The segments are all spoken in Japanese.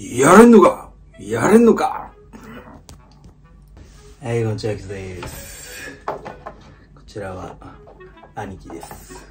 やれんのか？やれんのか？はい、こんにちは、キスです。こちらは、兄貴です。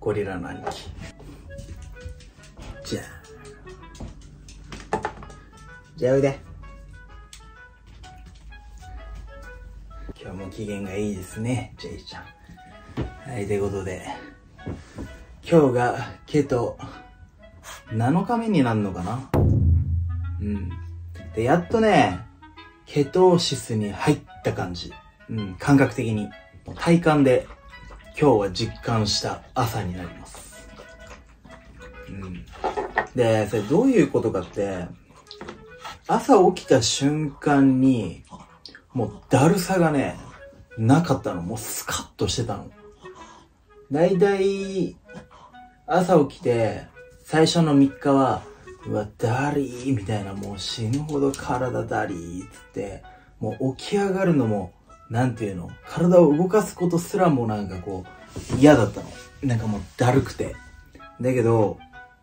ゴリラの兄貴。じゃあ。じゃあおいで。今日も機嫌がいいですね、ジェイちゃん。はい、ということで、今日がケト7日目になるのかな？うん。で、やっとね、ケトーシスに入った感じ。うん、感覚的に。体感で今日は実感した朝になります。うん。で、それどういうことかって、朝起きた瞬間に、もうだるさがね、なかったの。もうスカッとしてたの。だいたい、朝起きて、最初の3日は、うわ、だりーみたいな、もう死ぬほど体だりーっつって、もう起き上がるのも、なんていうの、体を動かすことすらもなんかこう、嫌だったの。なんかもうだるくて。だけど、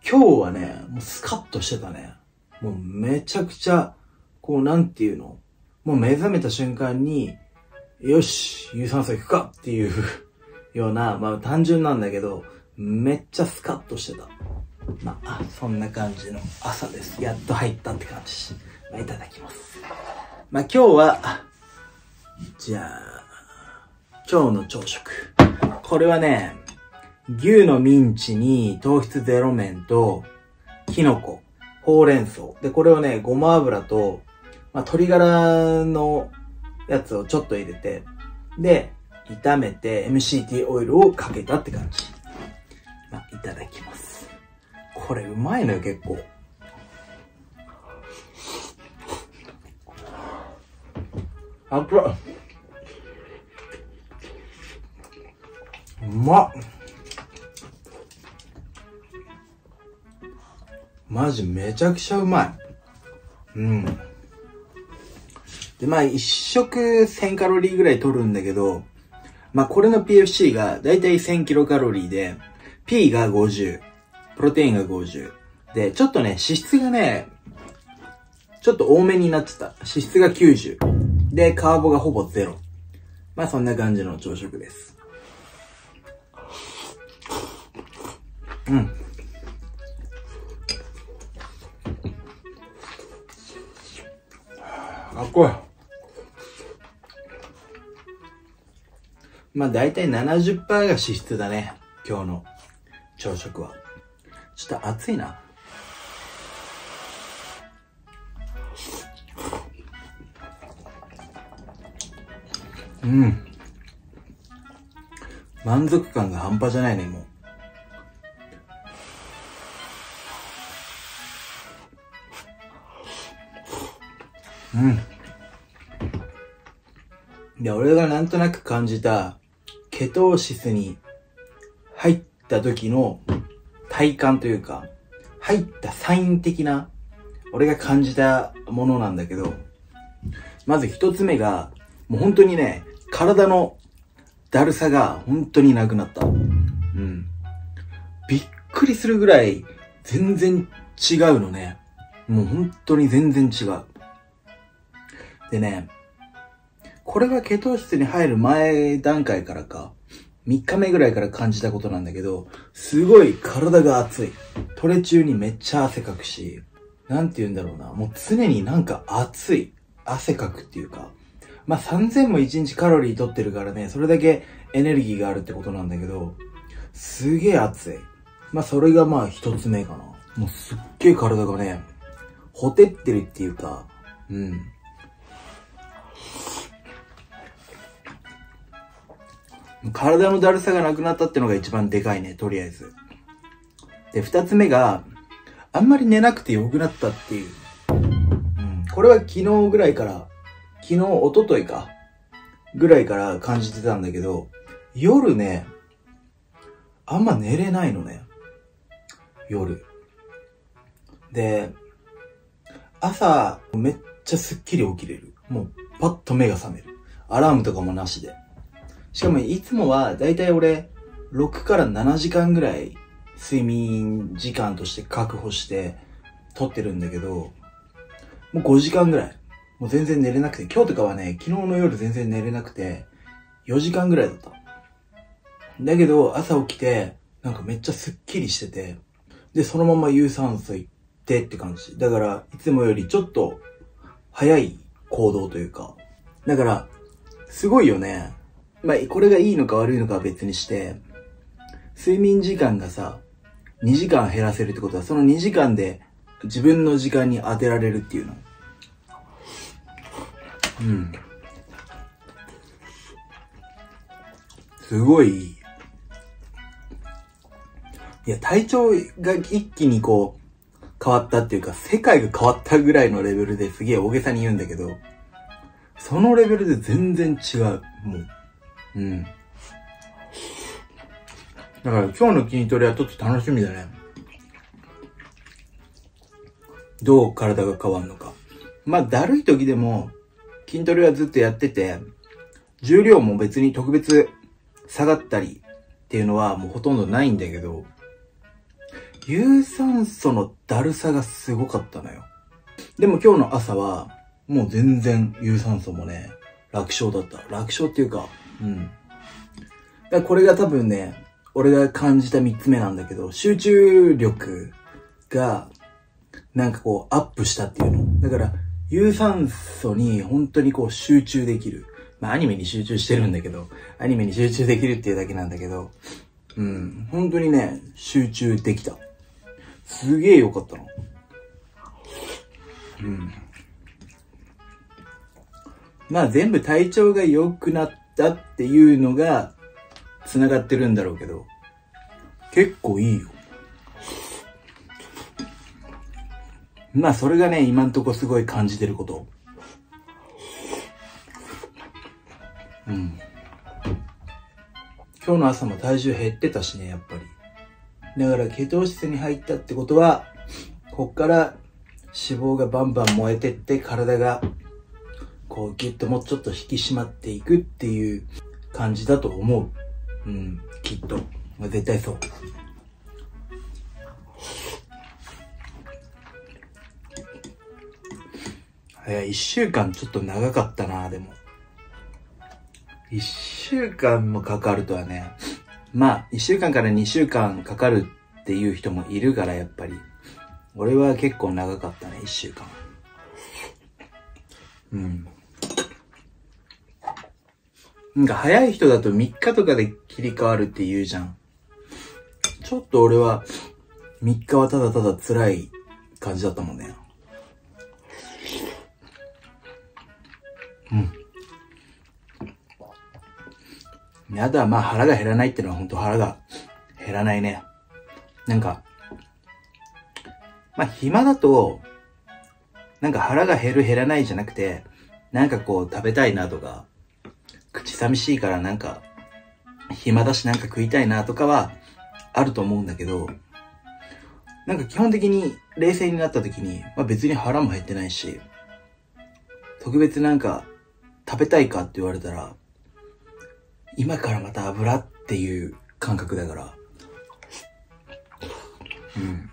今日はね、もうスカッとしてたね。もうめちゃくちゃ、こうなんていうの、もう目覚めた瞬間に、よし、有酸素行くかっていうような、まあ単純なんだけど、めっちゃスカッとしてた。まあ、そんな感じの朝です。やっと入ったって感じ。まあ、いただきます。まあ、今日は、じゃあ、今日の朝食。これはね、牛のミンチに糖質ゼロ麺と、キノコ、ほうれん草。で、これをね、ごま油と、まあ、鶏ガラのやつをちょっと入れて、で、炒めて MCT オイルをかけたって感じ。まあ、いただきます。これうまいのよ、結構。あっうまっマジめちゃくちゃうまい。うん。で、まあ一食1000カロリーぐらい取るんだけど、まあこれの PFC がだいたい1000キロカロリーで、P が50、プロテインが50。で、ちょっとね、脂質がね、ちょっと多めになってた。脂質が90。で、カーボがほぼゼロ。まあそんな感じの朝食です。うん。あっこい。まあ大体70%が脂質だね。今日の朝食は。ちょっと熱いな。うん。満足感が半端じゃないね、もう。うん。で、俺がなんとなく感じた、ケトーシスに入った時の体感というか、入ったサイン的な、俺が感じたものなんだけど、まず一つ目が、もう本当にね、体のだるさが本当になくなった。うん。びっくりするぐらい全然違うのね。もう本当に全然違う。でね、これはケトー質に入る前段階からか、3日目ぐらいから感じたことなんだけど、すごい体が熱い。トレ中にめっちゃ汗かくし、なんて言うんだろうな。もう常になんか熱い。汗かくっていうか。まあ、3000も1日カロリー取ってるからね、それだけエネルギーがあるってことなんだけど、すげえ熱い。まあ、それがまあ一つ目かな。もうすっげえ体がね、ほてってるっていうか、うん。体のだるさがなくなったってのが一番でかいね、とりあえず。で、二つ目が、あんまり寝なくてよくなったっていう。うん、これは昨日ぐらいから、昨日、一昨日か、ぐらいから感じてたんだけど、夜ね、あんま寝れないのね。夜。で、朝、めっちゃスッキリ起きれる。もう、パッと目が覚める。アラームとかもなしで。しかもいつもはだいたい俺6から7時間ぐらい睡眠時間として確保して撮ってるんだけど、もう5時間ぐらい。もう全然寝れなくて、今日とかはね、昨日の夜全然寝れなくて、4時間ぐらいだった。だけど、朝起きて、なんかめっちゃスッキリしてて、で、そのまま有酸素行ってって感じ。だから、いつもよりちょっと、早い行動というか。だから、すごいよね。まあ、これがいいのか悪いのかは別にして、睡眠時間がさ、2時間減らせるってことは、その2時間で自分の時間に当てられるっていうの。うん。すごいいい。いや、体調が一気にこう、変わったっていうか、世界が変わったぐらいのレベルですげえ大げさに言うんだけど、そのレベルで全然違う。もう。うん。だから今日の筋トレはちょっと楽しみだね。どう体が変わるのか。まあ、だるい時でも、筋トレはずっとやってて、重量も別に特別下がったりっていうのはもうほとんどないんだけど、有酸素のだるさがすごかったのよ。でも今日の朝は、もう全然有酸素もね、楽勝だった。楽勝っていうか、うん。だこれが多分ね、俺が感じた三つ目なんだけど、集中力が、なんかこう、アップしたっていうの。だから、有酸素に本当にこう集中できる。まあアニメに集中してるんだけど、アニメに集中できるっていうだけなんだけど、うん、本当にね、集中できた。すげえ良かったの。うん。まあ全部体調が良くなってたっていうのが繋がってるんだろうけど、結構いいよ。まあそれがね、今んとこすごい感じてること。うん。今日の朝も体重減ってたしね、やっぱり。だからケトーシスに入ったってことは、こっから脂肪がバンバン燃えてって体がこうギュッともうちょっと引き締まっていくっていう感じだと思う。うん、きっと。絶対そう。え一週間ちょっと長かったな、でも。一週間もかかるとはね、まあ、一週間から二週間かかるっていう人もいるから、やっぱり。俺は結構長かったね、一週間。うん。なんか早い人だと3日とかで切り替わるって言うじゃん。ちょっと俺は3日はただただ辛い感じだったもんね。うん。あとはまあ腹が減らないってのは本当腹が減らないね。なんか、まあ暇だと、なんか腹が減る減らないじゃなくて、なんかこう食べたいなとか、口寂しいからなんか、暇だしなんか食いたいなとかはあると思うんだけど、なんか基本的に冷静になった時に、まあ別に腹も減ってないし、特別なんか食べたいかって言われたら、今からまた油っていう感覚だから。うん。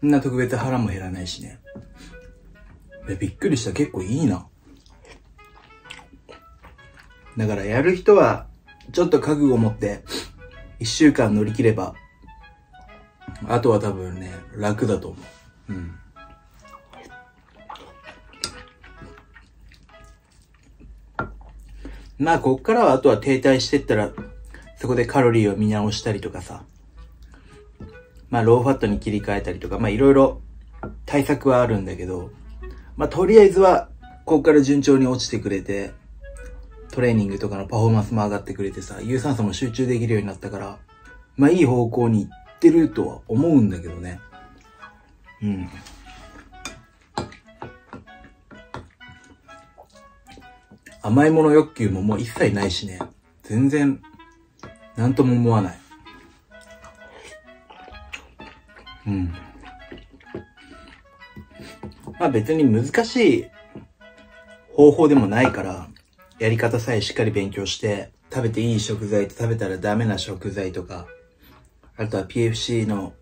そんな特別腹も減らないしね。びっくりした。結構いいな。だからやる人は、ちょっと覚悟を持って、一週間乗り切れば、あとは多分ね、楽だと思う。うん。まあ、こっからはあとは停滞してったら、そこでカロリーを見直したりとかさ、まあ、ローファットに切り替えたりとか、まあ、いろいろ対策はあるんだけど、まあ、とりあえずは、こっから順調に落ちてくれて、トレーニングとかのパフォーマンスも上がってくれてさ、有酸素も集中できるようになったから、まあ、いい方向に行ってるとは思うんだけどね。うん。甘いもの欲求ももう一切ないしね。全然、なんとも思わない。うん。まあ別に難しい方法でもないから、やり方さえしっかり勉強して、食べていい食材と食べたらダメな食材とか、あとは PFC の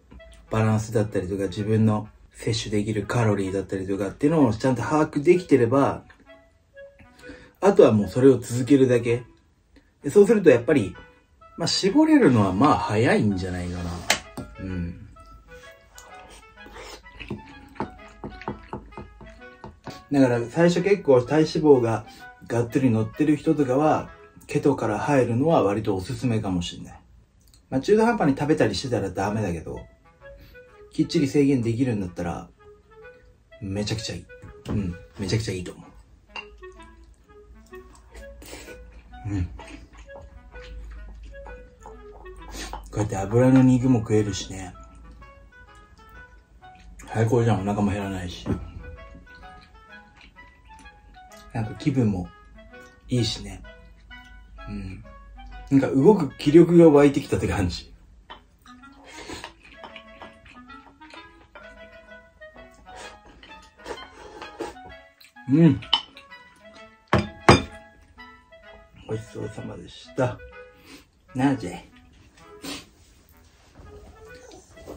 バランスだったりとか自分の摂取できるカロリーだったりとかっていうのをちゃんと把握できてれば、あとはもうそれを続けるだけ。そうするとやっぱり、まあ、絞れるのはまあ早いんじゃないかな。うん。だから最初結構体脂肪ががっつり乗ってる人とかは、ケトから入るのは割とおすすめかもしれない。まあ、中途半端に食べたりしてたらダメだけど、きっちり制限できるんだったら、めちゃくちゃいい。うん、めちゃくちゃいいと思う。うん。こうやって油の肉も食えるしね。最高じゃん、お腹も減らないし。なんか気分もいいしね。うん。なんか動く気力が湧いてきたって感じ。うん。ごちそうさまでした。なぜ？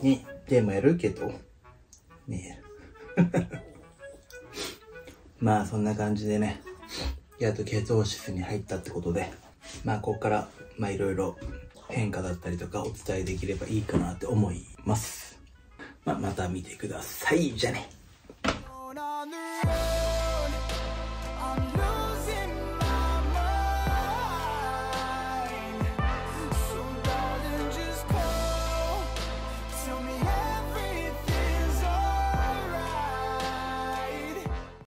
ね、テーマやるけど。ねえまあそんな感じでね、やっと血糖室に入ったってことで、まあここから、まあいろいろ変化だったりとかお伝えできればいいかなって思います。まあまた見てください。じゃあね。